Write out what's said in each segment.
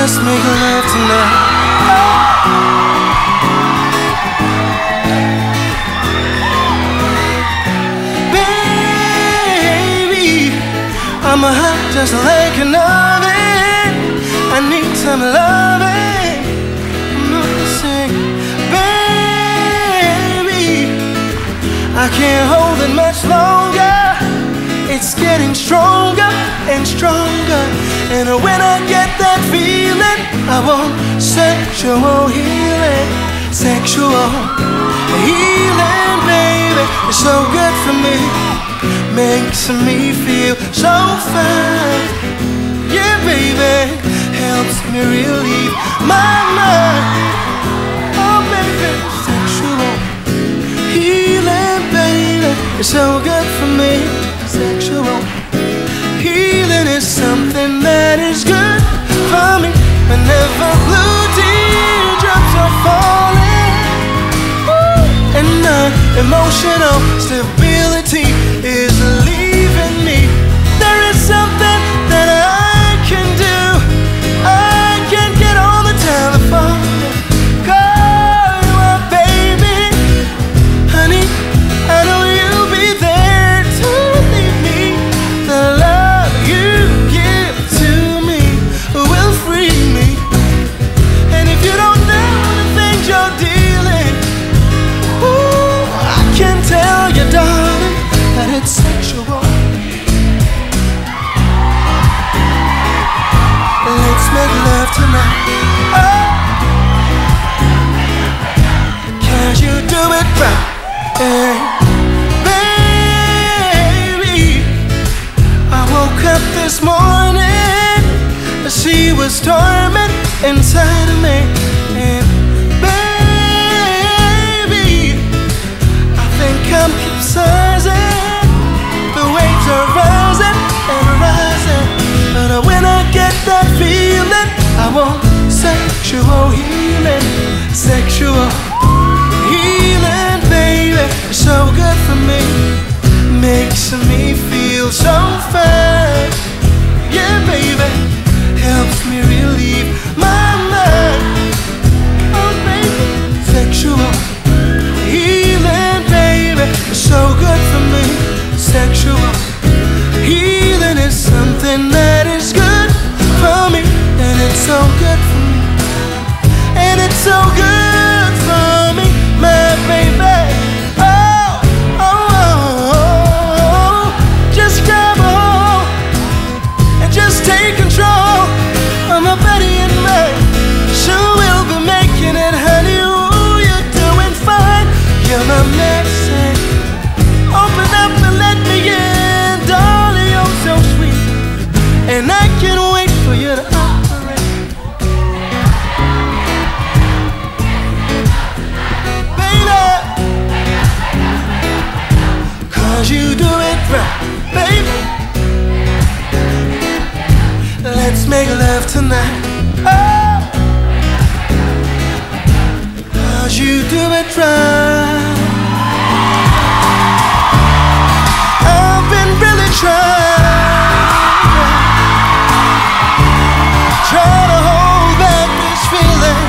just make love tonight. Baby, I'm a hot just like an oven. I need some loving. I'm gonna baby. I can't hold it much longer. It's getting stronger and stronger. And when I get that feeling, I want sexual healing. Sexual healing, baby. It's so good for me. Makes me feel so fine. Yeah, baby. Helps me relieve my mind. Oh, baby. Sexual healing, baby. It's so good for me. Sexual healing is something that is good for me. Whenever blue teardrops are falling, Ooh, and my emotional stability Oh. Can you do it right? Baby, I woke up this morning. She was inside of me. And baby, I think I'm capsizing. So good make love tonight. Oh, cause you do it right. I've been really trying, trying to hold back this feeling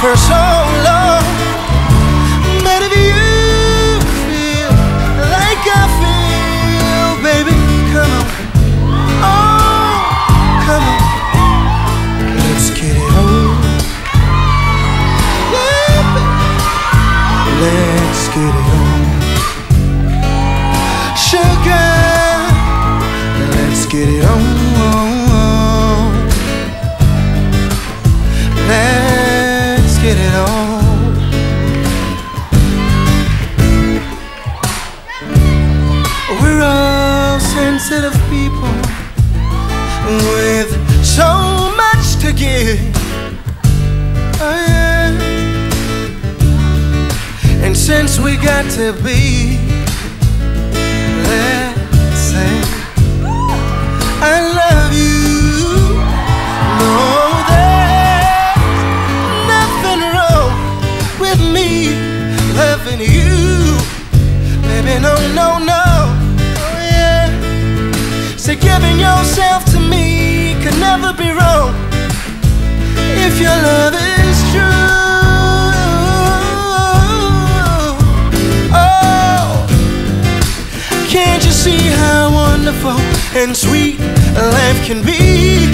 for so long. Let's get it on. Sugar, let's get it on. Let's get it on. Since we got to be, let's say, I love you. No, there's nothing wrong with me loving you. Baby, no, no, no. Oh, yeah. Say giving yourself to me could never be wrong. and sweet life can be.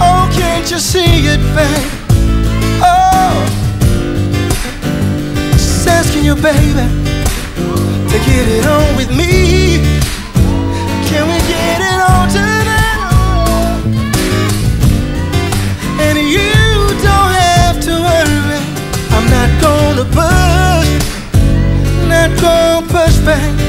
Oh, can't you see it, babe? Oh, just asking you, baby, to get it on with me. Can we get it on tonight? And you don't have to worry, I'm not gonna push, not gonna push back.